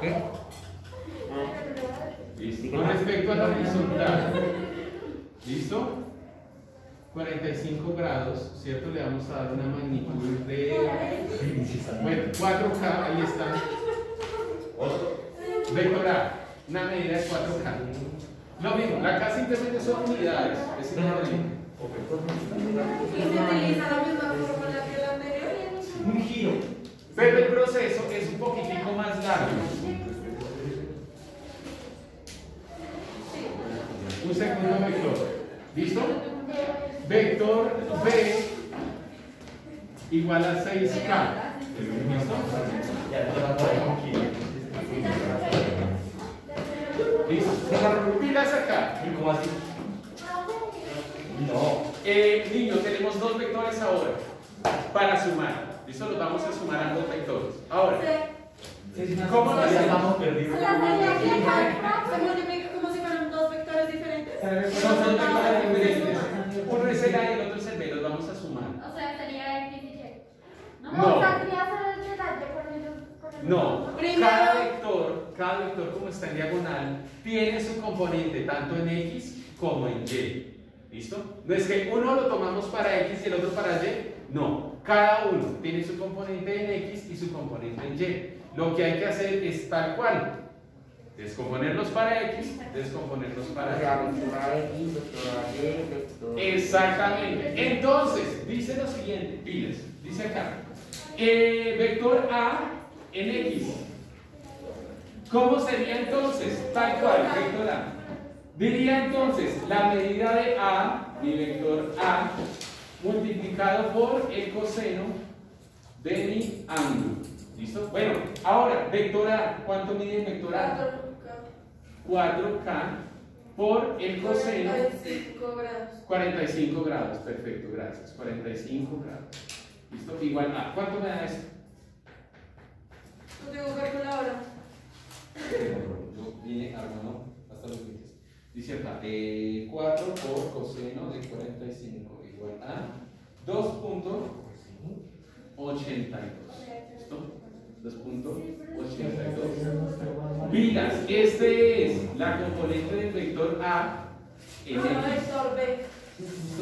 ¿Qué? Listo. Con respecto a la horizontal, ¿listo? 45 grados, ¿cierto? Le vamos a dar una magnitud de bueno, 4K, ahí está. Vector A, una medida de 4K. Lo mismo, la K simplemente son unidades. Es. Y se utiliza la misma fórmula que la anterior. Un giro. Pero el proceso es un poquitico más largo. Un segundo vector. ¿Listo? Vector B igual a 6K. ¿Listo? Listo. Pilas acá. ¿Y cómo así? No. Eh, niños, tenemos dos vectores ahora para sumar. ¿Listo? Los vamos a sumar a dos vectores. Ahora, ¿Cómo lo hacemos? como si fueran dos vectores diferentes. son dos vectores diferentes. Uno es el A y el otro es el B. Los vamos a sumar. O sea, sería X y Y. No, No. No, cada vector, cada vector como está en diagonal, tiene su componente tanto en X como en Y. ¿Listo? No es que uno lo tomamos para X y el otro para Y. No, cada uno tiene su componente en X y su componente en Y. Lo que hay que hacer es tal cual. Descomponerlos para X, descomponerlos para Y. Exactamente. Entonces, dice lo siguiente, piles, dice acá, eh, vector A en X. ¿Cómo sería entonces? Tal cual, vector A. Diría entonces la medida de A, mi vector A, multiplicado por el coseno de mi ángulo. ¿Listo? Bueno, ahora, vector A, ¿cuánto mide el vector A? 4K por el coseno 45 grados. 45 grados, perfecto, gracias. 45 grados. ¿Listo? Igual a. ¿Cuánto me da esto? No tengo calculadora. Yo vine armando hasta los límites. Dice acá, eh, 4 por coseno de 45 igual a 2.82. ¿Listo? 2.82. Pilas, este es la componente del vector A en X. vector B.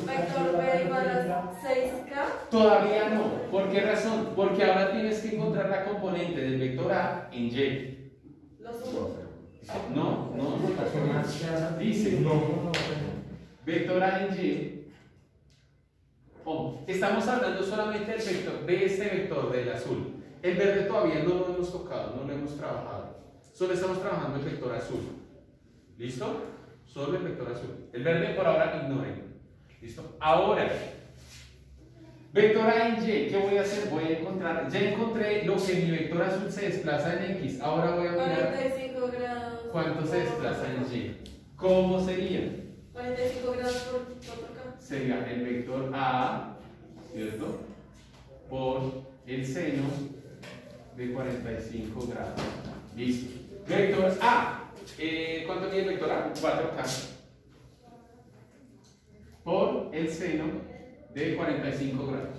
Vector B igual a 6K. Todavía no. ¿Por qué razón? Porque ahora tienes que encontrar la componente del vector A en Y. Lo sumo. No, no, Dice, vector A en Y. Oh, estamos hablando solamente del vector, de este vector, del azul. El verde todavía no lo hemos tocado, no lo hemos trabajado. Solo estamos trabajando el vector azul. ¿Listo? Solo el vector azul. El verde por ahora ignoren. ¿Listo? Ahora, vector A en Y, ¿qué voy a hacer? Voy a encontrar, ya encontré lo que mi vector azul se desplaza en X. Ahora voy a mirar 45 grados. cuánto se desplaza en Y. ¿Cómo sería? 45 grados por 4K. Sería el vector A, ¿cierto? Por el seno de 45 grados. Listo. Vector A. Eh, ¿Cuánto tiene el vector A? 4K. Por el seno de 45 grados.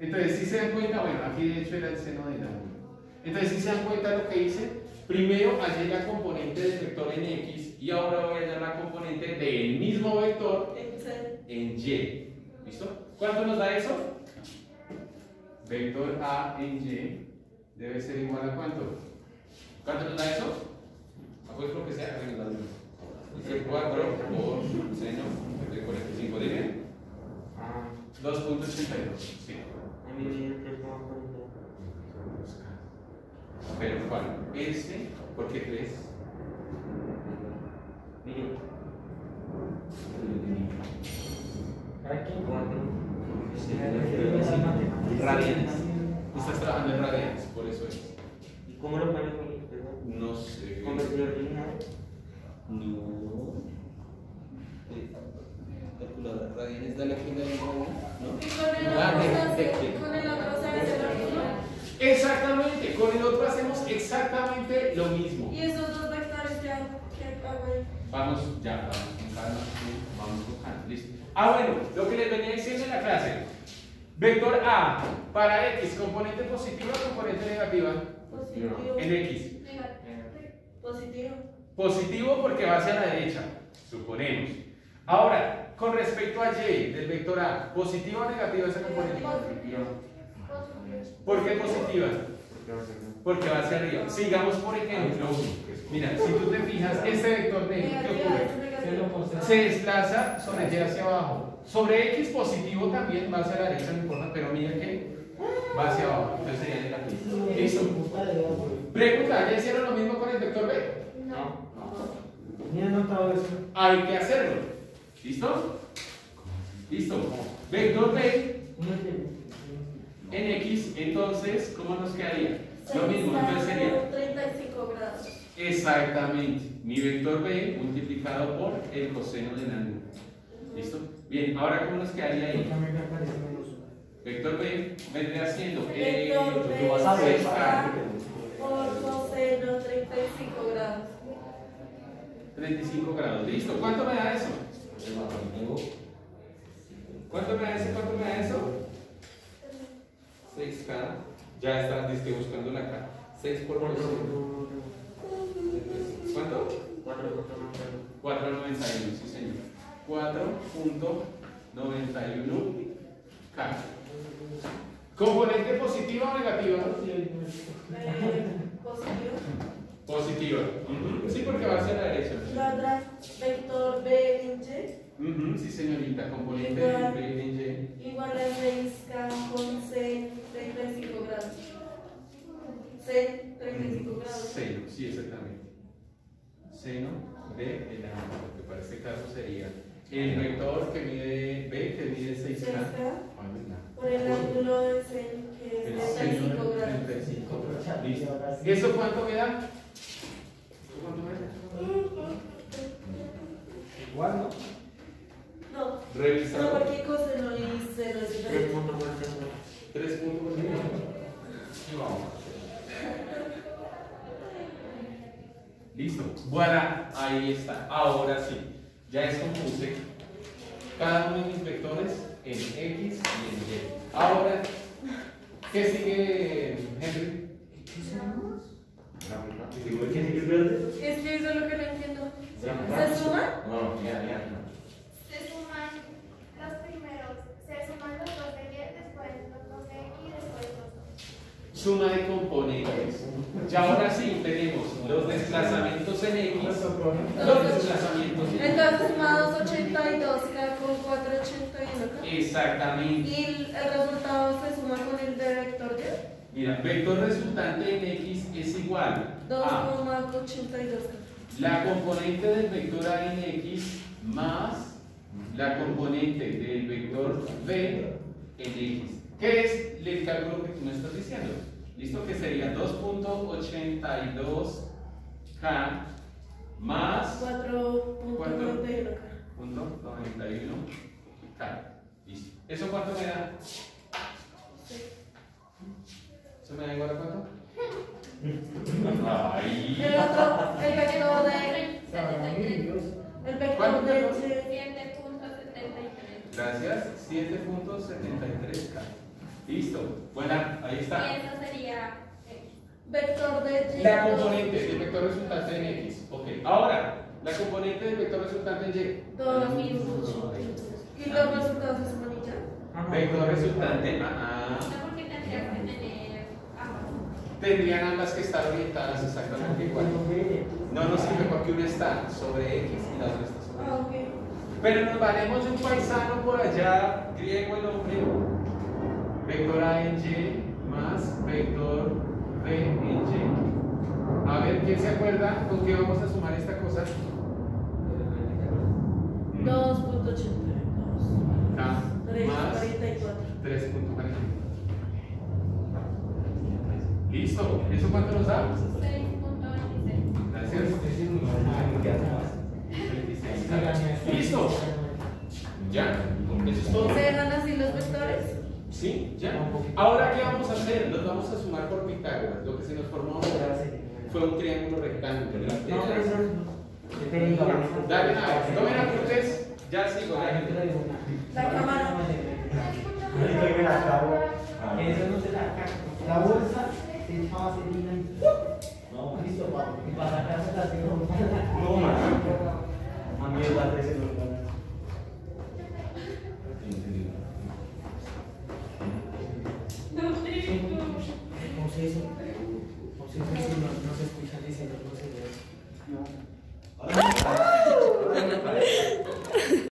Entonces, si se dan cuenta, bueno, aquí de hecho era el seno del ángulo. Entonces, si se dan cuenta lo que hice, primero hallé la componente del vector en X y ahora voy a hallar la componente del mismo vector en Y. ¿Listo? ¿Cuánto nos da eso? Vector A en Y debe ser igual a cuánto? ¿Cuánto nos da eso? Ah, pues lo que sea, arregladlo. Dice 4 por seno de 45, dime. 2.82. Sí. Pero ¿cuál? Ese, ¿por qué 3? Radianes. Estás trabajando en radianes, por eso es. ¿Y cómo lo pueden? No sé. No. Eh, Calculadora radianes, dale aquí la ¿no? Con el Ah, otro de- se hace- de- con el otro se hace lo mismo. Exactamente, con el otro hacemos exactamente lo mismo. Y esos dos vectores ya, ¿qué hago ahí? Vamos, ya, vamos vamos con calma, listo. Ah, bueno, lo que les venía diciendo en la clase. Vector A para X, componente positiva, componente negativa. Positivo. En X. Positivo. Positivo porque va hacia la derecha, suponemos. Ahora, con respecto a Y del vector A, ¿positiva o negativa esa componente? ¿Por qué positiva? Porque va hacia arriba. Sigamos, por ejemplo, mira, si tú te fijas, este vector D, ¿qué ocurre? Se desplaza sobre Y hacia abajo. Sobre X positivo también va hacia la derecha, no importa, pero mira que va hacia abajo. Entonces sería negativo. Listo. Pregunta, ¿ya hicieron lo mismo con el vector B? No. Ni he notado eso. Hay que hacerlo. ¿Listo? Listo. Vector B en X, entonces, ¿cómo nos quedaría? Lo mismo, entonces sería 35 grados. exactamente mi vector B multiplicado por el coseno del ángulo. ¿Listo? Bien, ahora ¿cómo nos quedaría ahí? Vector B vendría siendo 6K, Por coseno 35 grados. 35 grados. ¿Listo? ¿Cuánto me da eso? ¿Cuánto me da eso? ¿Cuánto me da eso? 6K. Ya está, estoy buscando la K. 6 por 2. ¿Cuánto? 4.91, sí señor. 4.91K. ¿Componente positiva o negativa? Eh. Positiva. Ujú, Sí, porque va hacia la derecha. La otra, vector B en Y, Sí, señorita. Componente Igual. de B en Y. igual a 6K con C 35 grados. C 35 grados. Seno, sí, exactamente. Seno de el ángulo, que para este caso sería el vector que mide B, que mide 6K. 6K Ay, venga. por el ángulo de que es seno 35 de grados. 35 grados. Listo. ¿Eso cuánto me da? ¿Eso cuánto me da? Igual, ¿no? No, no, Revisado. porque coseno y seno es diferente. 3 puntos. Y vamos. Listo. Voilà, ahí está. Ahora sí. Ya descompuse cada uno de mis vectores en X y en Y. Ahora, ¿qué sigue, Henry? Es que eso es lo que no entiendo. ¿Se suma? No, ya, ya. Se suman los primeros, se suman los dos de Y, después los dos de X y después los dos. Suma de componentes. Y ahora sí tenemos los desplazamientos. Entonces suma 282K con 481K. Exactamente. Y el, resultado se suma con el de vector Y. Mira, vector resultante en X es igual a 2,82K. la componente del vector A en X más la componente del vector B en X. ¿Qué es el cálculo que tú me estás diciendo? ¿Listo? Que sería 2.82K más 4.91K. punto 91K. Listo. ¿Eso cuánto me da? ¿Eso me da igual a cuánto? Ay. El otro, el vector de. El vector ¿Cuánto, de. perdón? 7.73. Gracias. 7.73K. Listo. Bueno, ahí Y está. eso sería de. La componente del vector resultante en X. Ok. Ahora, la componente del vector resultante en Y. 2.82. Y los resultados se suman y ya. Vector resultante. Ah, No porque tendrías que tener ambas. tendrían ambas que estar orientadas exactamente igual. No nos sirve porque una está sobre X y la otra está sobre Y. Ah, ok. Pero nos valemos de un paisano por allá, griego el hombre. Vector A en Y más vector B en Y. A ver, ¿quién se acuerda con qué vamos a sumar esta cosa? 2.82. K más 3.44. 3.40. Listo. ¿Eso cuánto nos da? 6.26. Gracias. 26. Listo. Ya. Eso es todo. ¿Se dejan así los vectores? Sí, ya. Ahora, ¿qué vamos a hacer? Nos vamos a sumar por Pitágoras. Lo que se nos formó ahora fue un triángulo rectángulo. Dale, nada. No me apuntes. Ya sigo. ya. La cámara. Eso no se la La bolsa Se echaba. No, Listo, para sacarse la segunda. no,